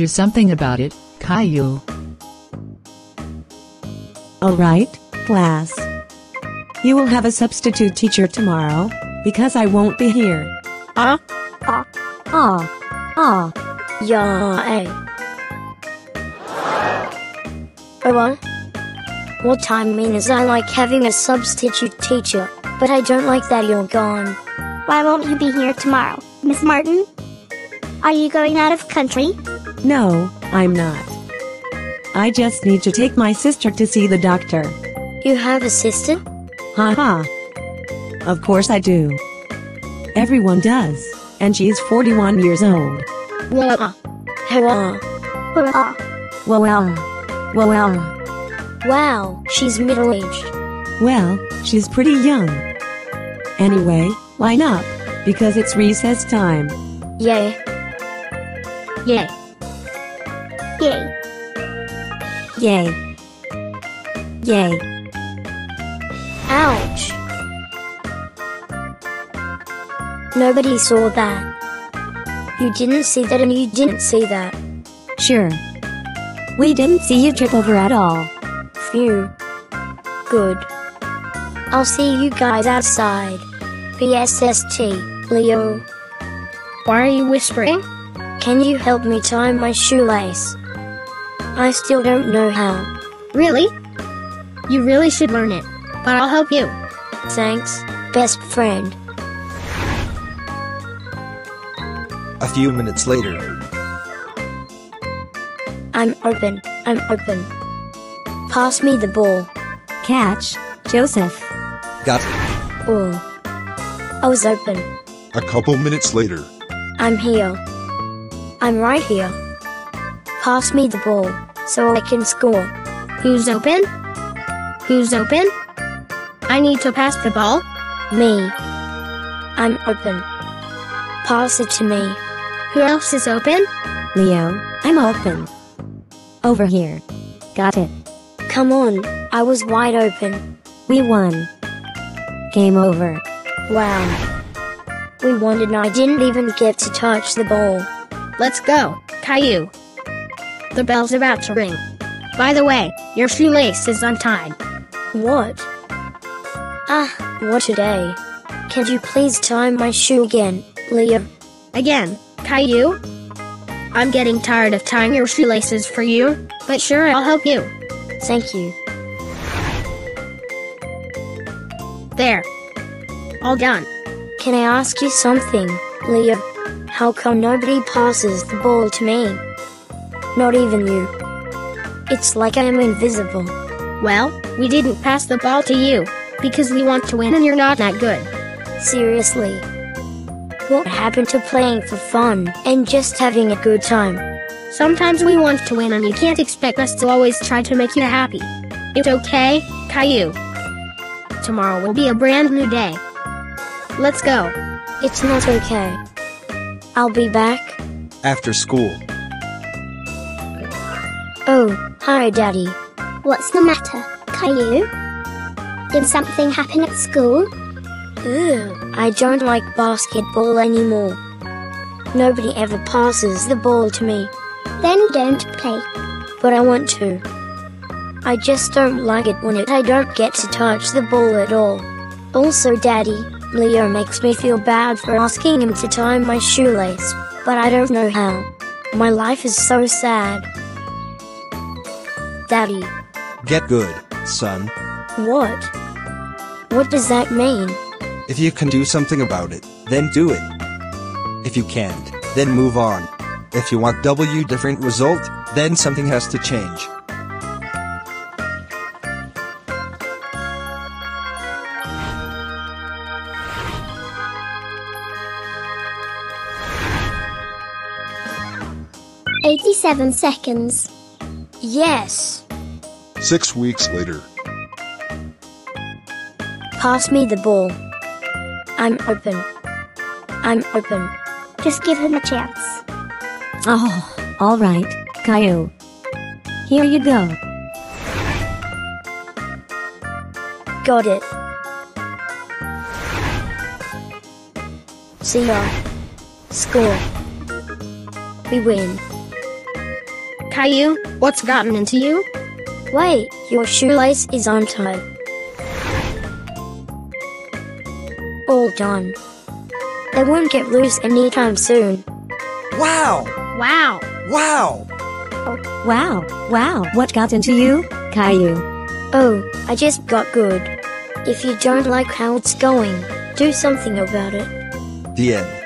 Do something about it, Caillou. Alright, class. You will have a substitute teacher tomorrow, because I won't be here. Ah, Ah, ah. yeah, eh. Oh, well. What I mean is I like having a substitute teacher, but I don't like that you're gone. Why won't you be here tomorrow, Miss Martin? Are you going out of country? No, I'm not. I just need to take my sister to see the doctor. You have a sister? Haha. Of course I do. Everyone does, and she's 41 years old. Hurrah. Uh, well, well. Well, well. Wow, she's middle-aged. Well, she's pretty young. Anyway, line up, because it's recess time. Yay. Yay. Yay. Yay. Yay. Ouch. Nobody saw that. You didn't see that and you didn't see that. Sure. We didn't see you trip over at all. Phew. Good. I'll see you guys outside. PSST, Leo. Why are you whispering? Can you help me tie my shoelace? I still don't know how. Really? You really should learn it, but I'll help you. Thanks, best friend. A few minutes later, I'm open, I'm open. Pass me the ball. Catch, Joseph. got it. Oh. I was open. A couple minutes later, I'm here. I'm right here. Pass me the ball, so I can score. Who's open? Who's open? I need to pass the ball. Me. I'm open. Pass it to me. Who else is open? Leo, I'm open. Over here. Got it. Come on, I was wide open. We won. Game over. Wow. We won and I didn't even get to touch the ball. Let's go, Caillou. The bell's about to ring. By the way, your shoelace is untied. What? Ah, what a day. Can you please tie my shoe again, Leo? Again, Caillou? I'm getting tired of tying your shoelaces for you, but sure, I'll help you. Thank you. There. All done. Can I ask you something, Leo? How come nobody passes the ball to me? Not even you. It's like I am invisible. Well, we didn't pass the ball to you, because we want to win and you're not that good. Seriously. What happened to playing for fun and just having a good time? Sometimes we want to win and you can't expect us to always try to make you happy. It's okay, Caillou. Tomorrow will be a brand new day. Let's go. It's not okay. I'll be back. After school, Oh, hi, Daddy. What's the matter, Caillou? Did something happen at school? Ugh, I don't like basketball anymore. Nobody ever passes the ball to me, Then don't play. but I want to. I just don't like it when it, I don't get to touch the ball at all. Also, Daddy, Leo makes me feel bad for asking him to tie my shoelace, but I don't know how. My life is so sad. Daddy, get good, son. what? What does that mean? If you can do something about it, then do it. If you can't, then move on. If you want W different result, then something has to change. Eighty-seven seconds. Yes! six weeks later, Pass me the ball. I'm open. I'm open. Just give him a chance. Oh, alright, Caillou. Here you go. Got it. See ya. Score. We win. Caillou, what's gotten into you? Wait, your shoelace is untied. All done. They won't get loose anytime soon. Wow! Wow. Wow! Wow, wow, what got into you, Caillou? Oh, I just got good. If you don't like how it's going, do something about it. The end.